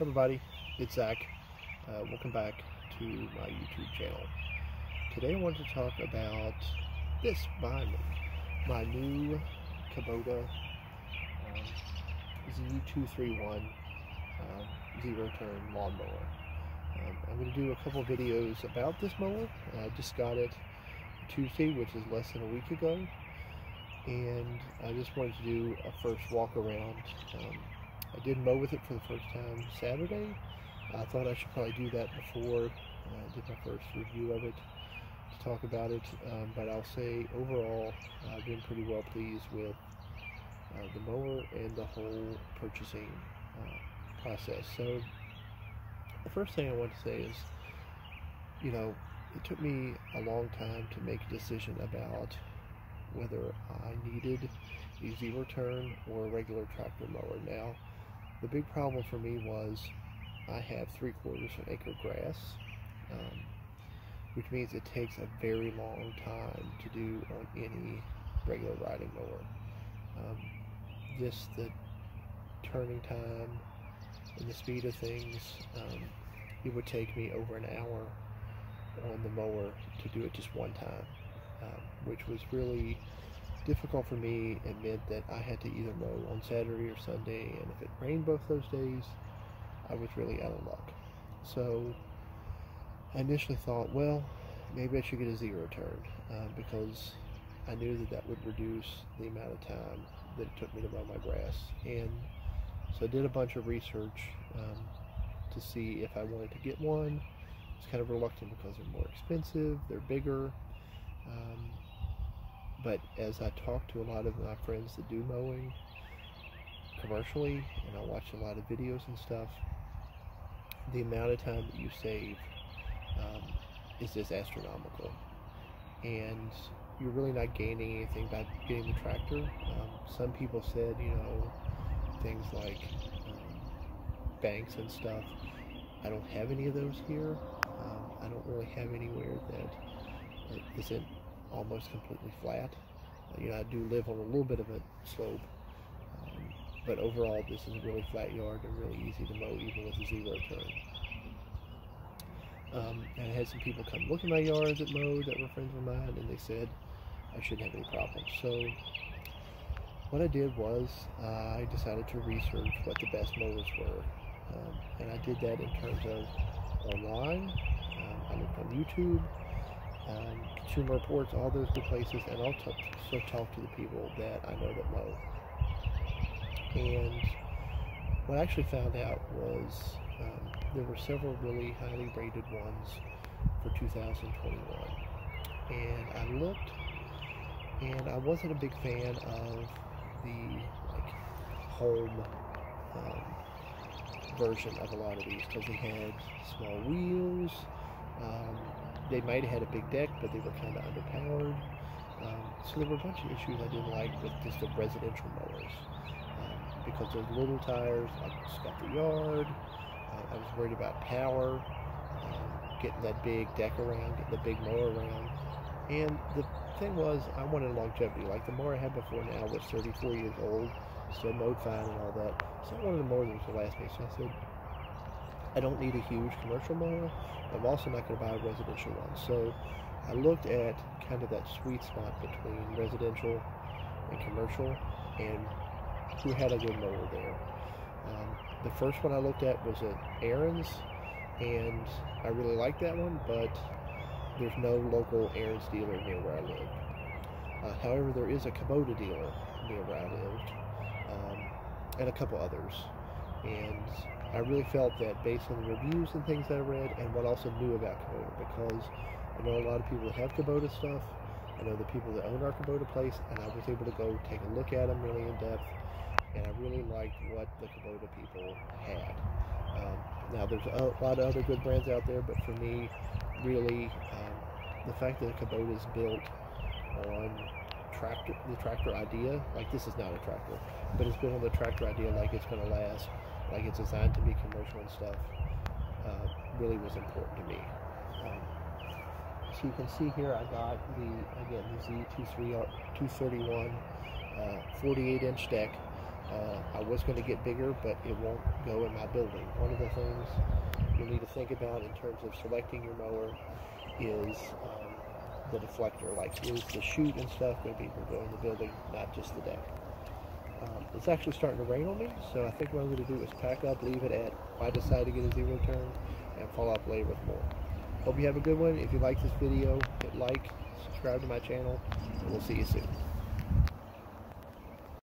everybody, it's Zach. Uh, welcome back to my YouTube channel. Today I wanted to talk about this behind me, my new Kubota um, Z231 um, zero turn lawnmower. Um, I'm going to do a couple videos about this mower. I just got it Tuesday, which is less than a week ago, and I just wanted to do a first walk around. Um, I did mow with it for the first time Saturday. I thought I should probably do that before I did my first review of it to talk about it. Um, but I'll say overall, I've been pretty well pleased with uh, the mower and the whole purchasing uh, process. So the first thing I want to say is, you know, it took me a long time to make a decision about whether I needed a zero turn or a regular tractor mower. Now, the big problem for me was I have three quarters of an acre grass, um, which means it takes a very long time to do on any regular riding mower. Um, just the turning time and the speed of things, um, it would take me over an hour on the mower to do it just one time, um, which was really difficult for me and meant that I had to either mow on Saturday or Sunday, and if it rained both those days, I was really out of luck. So I initially thought, well, maybe I should get a zero turn uh, because I knew that that would reduce the amount of time that it took me to mow my grass. And so I did a bunch of research um, to see if I wanted to get one. I was kind of reluctant because they're more expensive, they're bigger. Um, but as I talk to a lot of my friends that do mowing commercially, and I watch a lot of videos and stuff, the amount of time that you save um, is just astronomical. And you're really not gaining anything by getting the tractor. Um, some people said, you know, things like um, banks and stuff. I don't have any of those here. Um, I don't really have anywhere that, that isn't almost completely flat. You know, I do live on a little bit of a slope, um, but overall this is a really flat yard and really easy to mow even with a zero turn. Um, and I had some people come look at my yard that mowed that were friends of mine, and they said I shouldn't have any problems. So what I did was uh, I decided to research what the best mowers were, um, and I did that in terms of online. Um, I looked on YouTube, um, Consumer Reports, all those good places, and also talk to the people that I know that mow. And what I actually found out was um, there were several really highly rated ones for 2021. And I looked, and I wasn't a big fan of the like home um, version of a lot of these because they had small wheels. Um, they might have had a big deck, but they were kind of underpowered. Um, so there were a bunch of issues I didn't like with just the residential mowers. Um, because those little tires, I just got the yard. Uh, I was worried about power, um, getting that big deck around, getting the big mower around. And the thing was, I wanted longevity. Like the mower I had before now was 34 years old, still mowed fine and all that. So I wanted a mower that was to last me. So I said, I don't need a huge commercial mower. I'm also not going to buy a residential one. So I looked at kind of that sweet spot between residential and commercial and who had a good mower there. Um, the first one I looked at was at Ariens and I really liked that one, but there's no local Ariens dealer near where I live. Uh, however, there is a Kubota dealer near where I lived um, and a couple others. And I really felt that based on the reviews and things that I read and what I also knew about Kubota because I know a lot of people that have Kubota stuff. I know the people that own our Kubota place and I was able to go take a look at them really in depth and I really liked what the Kubota people had. Um, now there's a lot of other good brands out there but for me really um, the fact that Kubota is built on tractor the tractor idea like this is not a tractor but it's built on the tractor idea like it's going to last like it's designed to be commercial and stuff, uh, really was important to me. Um, so you can see here I got the, again, the Z231 uh, 48 inch deck. Uh, I was going to get bigger, but it won't go in my building. One of the things you'll need to think about in terms of selecting your mower is um, the deflector. Like, is the chute and stuff going to be able to go in the building, not just the deck? It's actually starting to rain on me, so I think what I'm going to do is pack up, leave it at, I decide to get a zero turn, and follow up later with more. Hope you have a good one. If you like this video, hit like, subscribe to my channel, and we'll see you soon.